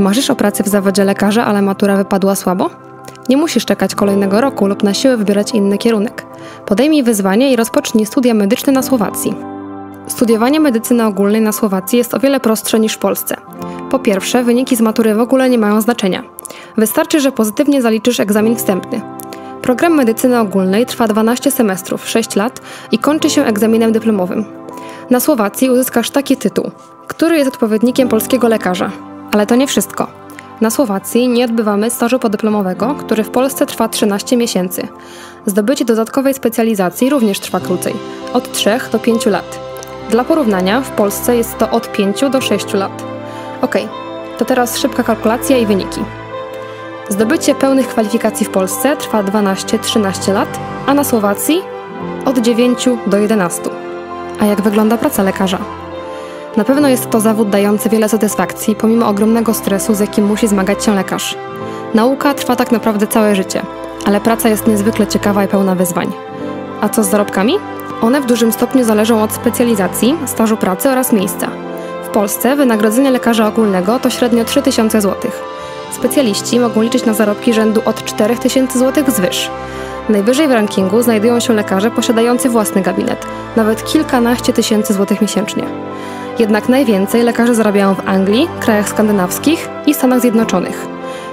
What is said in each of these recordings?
Marzysz o pracy w zawodzie lekarza, ale matura wypadła słabo? Nie musisz czekać kolejnego roku lub na siłę wybierać inny kierunek. Podejmij wyzwanie i rozpocznij studia medyczne na Słowacji. Studiowanie medycyny ogólnej na Słowacji jest o wiele prostsze niż w Polsce. Po pierwsze, wyniki z matury w ogóle nie mają znaczenia. Wystarczy, że pozytywnie zaliczysz egzamin wstępny. Program medycyny ogólnej trwa 12 semestrów, 6 lat i kończy się egzaminem dyplomowym. Na Słowacji uzyskasz taki tytuł, który jest odpowiednikiem polskiego lekarza. Ale to nie wszystko. Na Słowacji nie odbywamy stażu podyplomowego, który w Polsce trwa 13 miesięcy. Zdobycie dodatkowej specjalizacji również trwa krócej od 3 do 5 lat. Dla porównania, w Polsce jest to od 5 do 6 lat. Ok, to teraz szybka kalkulacja i wyniki. Zdobycie pełnych kwalifikacji w Polsce trwa 12-13 lat, a na Słowacji od 9 do 11. A jak wygląda praca lekarza? Na pewno jest to zawód dający wiele satysfakcji, pomimo ogromnego stresu, z jakim musi zmagać się lekarz. Nauka trwa tak naprawdę całe życie, ale praca jest niezwykle ciekawa i pełna wyzwań. A co z zarobkami? One w dużym stopniu zależą od specjalizacji, stażu pracy oraz miejsca. W Polsce wynagrodzenie lekarza ogólnego to średnio 3000 zł. Specjaliści mogą liczyć na zarobki rzędu od 4000 zł wzwyż. Najwyżej w rankingu znajdują się lekarze posiadający własny gabinet, nawet kilkanaście tysięcy złotych miesięcznie. Jednak najwięcej lekarze zarabiają w Anglii, krajach skandynawskich i Stanach Zjednoczonych.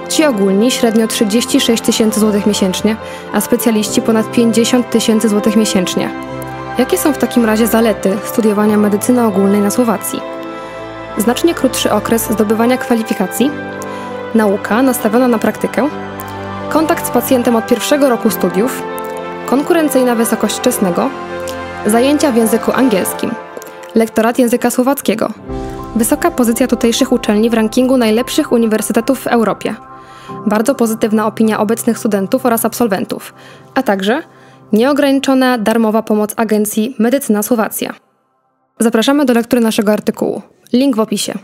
Ci ogólni średnio 36 tysięcy złotych miesięcznie, a specjaliści ponad 50 tysięcy złotych miesięcznie. Jakie są w takim razie zalety studiowania medycyny ogólnej na Słowacji? Znacznie krótszy okres zdobywania kwalifikacji, nauka nastawiona na praktykę, kontakt z pacjentem od pierwszego roku studiów, konkurencyjna wysokość wczesnego, zajęcia w języku angielskim, lektorat języka słowackiego, wysoka pozycja tutejszych uczelni w rankingu najlepszych uniwersytetów w Europie, bardzo pozytywna opinia obecnych studentów oraz absolwentów, a także nieograniczona darmowa pomoc agencji Medycyna Słowacja. Zapraszamy do lektury naszego artykułu. Link w opisie.